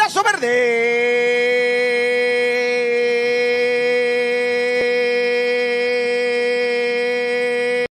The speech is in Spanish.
banderazo verde.